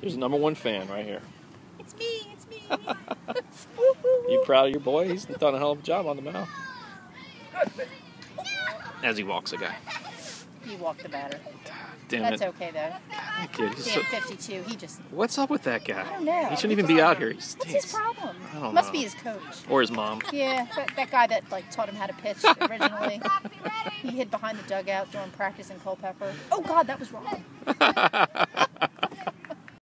There's a number one fan right here. It's me, it's me. You proud of your boy? He's done a hell of a job on the mound. As he walks a guy. He walked the batter. Damn That's it. okay though. That kid, he's Damn, 52. He just. what's up with that guy? I don't know. He shouldn't even be out here. He's, What's his problem? I don't Must know. be his coach. Or his mom. Yeah, that, that guy that like taught him how to pitch originally. he hid behind the dugout during practice in Culpeper. Oh God, that was wrong.